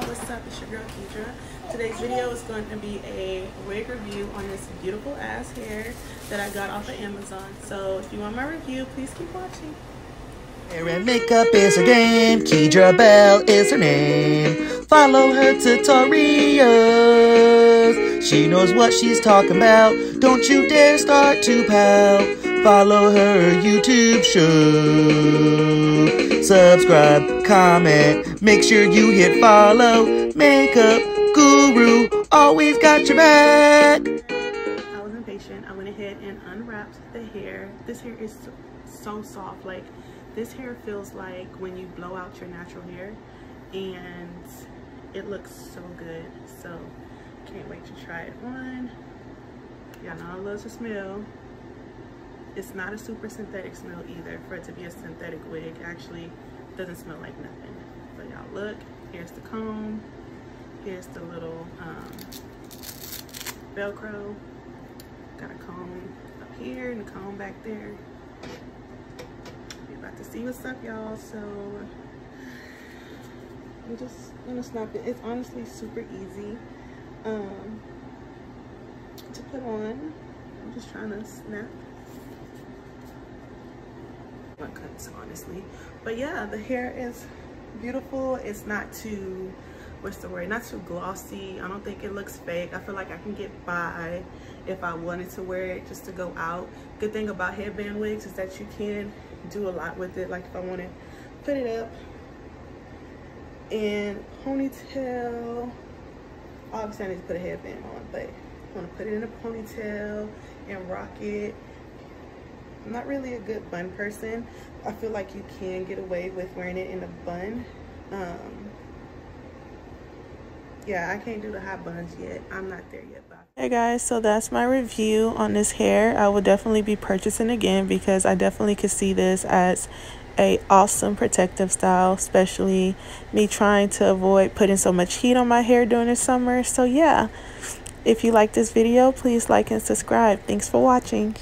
what's up? It's your girl Keidra. Today's video is going to be a wig review on this beautiful ass hair that I got off of Amazon. So if you want my review, please keep watching. Hair and makeup is her game. Keidra Belle is her name. Follow her tutorials. She knows what she's talking about. Don't you dare start to pout. Follow her YouTube show. Subscribe, comment, make sure you hit follow. Makeup guru, always got your back. I was impatient. I went ahead and unwrapped the hair. This hair is so soft. Like, this hair feels like when you blow out your natural hair. And it looks so good. So, can't wait to try it on. Y'all know I love to smell. It's not a super synthetic smell either for it to be a synthetic wig. Actually doesn't smell like nothing. But y'all look here's the comb. Here's the little um, velcro. Got a comb up here and a comb back there. We about to see what's up y'all. So I'm just gonna snap it. It's honestly super easy um, to put on I'm just trying to snap. My cuts honestly. But yeah the hair is beautiful. It's not too what's the word? Not too glossy. I don't think it looks fake. I feel like i can get by if i wanted to wear it just to go out. Good thing about headband wigs is that you can do a lot with it. Like if i want to put it up. And ponytail obviously i need to put a headband on but i want to put it in a ponytail and rock it I'm not really a good bun person. I feel like you can get away with wearing it in a bun. Um, yeah, I can't do the hot buns yet. I'm not there yet. But hey guys, so that's my review on this hair. I will definitely be purchasing again because I definitely could see this as a awesome protective style, especially me trying to avoid putting so much heat on my hair during the summer. So yeah, if you like this video, please like and subscribe. Thanks for watching.